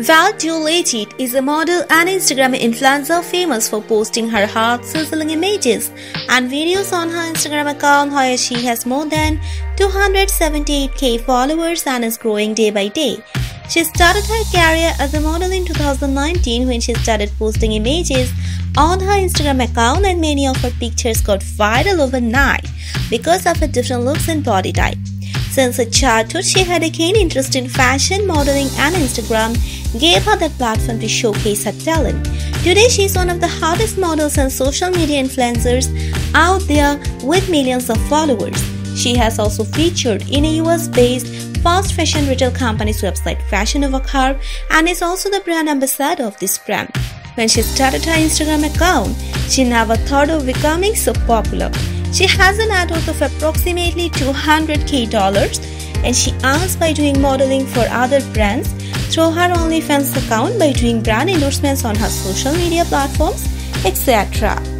Val is a model and Instagram influencer famous for posting her heart-sizzling images and videos on her Instagram account where she has more than 278k followers and is growing day by day. She started her career as a model in 2019 when she started posting images on her Instagram account and many of her pictures got viral overnight because of her different looks and body type. Since her childhood, she had a keen interest in fashion, modeling, and Instagram gave her that platform to showcase her talent. Today, she is one of the hottest models and social media influencers out there with millions of followers. She has also featured in a US based fast fashion retail company's website Fashion Nova Curve and is also the brand ambassador of this brand. When she started her Instagram account, she never thought of becoming so popular. She has a net worth of approximately 200k dollars and she earns by doing modeling for other brands through her OnlyFans account by doing brand endorsements on her social media platforms, etc.